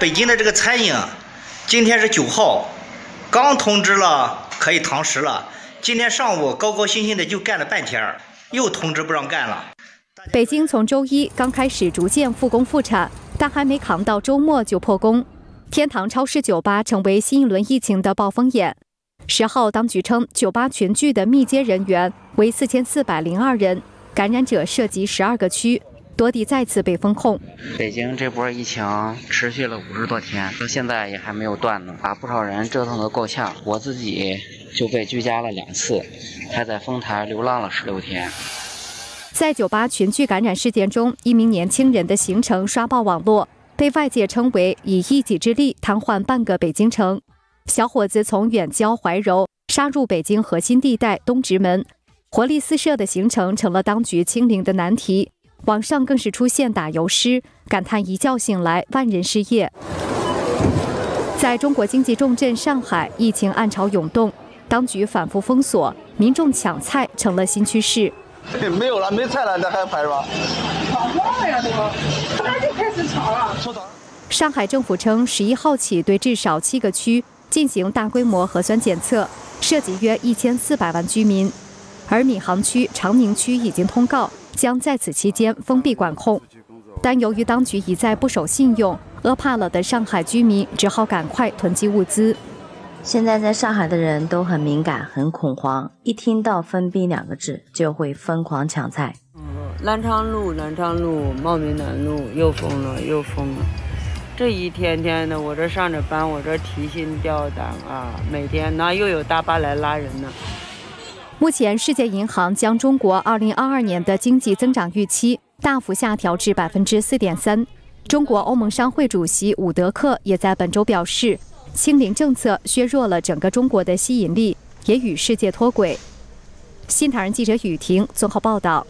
北京的这个餐饮，今天是九号，刚通知了可以堂食了。今天上午高高兴兴的就干了半天，又通知不让干了。北京从周一刚开始逐渐复工复产，但还没扛到周末就破功。天堂超市酒吧成为新一轮疫情的暴风眼。十号，当局称酒吧群聚的密接人员为四千四百零二人，感染者涉及十二个区，多地再次被封控。北京这波疫情持续了五十多天，到现在也还没有断呢，把不少人折腾得够呛。我自己就被居家了两次，还在丰台流浪了十六天。在酒吧群聚感染事件中，一名年轻人的行程刷爆网络，被外界称为以一己之力瘫痪半个北京城。小伙子从远郊怀柔杀入北京核心地带东直门，活力四射的行程成了当局清零的难题。网上更是出现打油诗，感叹一觉醒来万人失业。在中国经济重镇上海，疫情暗潮涌动，当局反复封锁，民众抢菜成了新趋势。没有了，没菜了，那还排是吧？跑光了呀，都，后来就开始抢了。上海政府称，十一号起对至少七个区进行大规模核酸检测，涉及约一千四百万居民。而闵行区、长宁区已经通告，将在此期间封闭管控。但由于当局一再不守信用，饿怕了的上海居民只好赶快囤积物资。现在在上海的人都很敏感、很恐慌，一听到“封闭”两个字，就会疯狂抢菜。南昌路、南昌路、茂名南路又封了，又封了。这一天天的，我这上着班，我这提心吊胆啊！每天那又有大巴来拉人呢。目前，世界银行将中国2022年的经济增长预期大幅下调至百分之四点三。中国欧盟商会主席伍德克也在本周表示。清零政策削弱了整个中国的吸引力，也与世界脱轨。新唐人记者雨婷综合报道。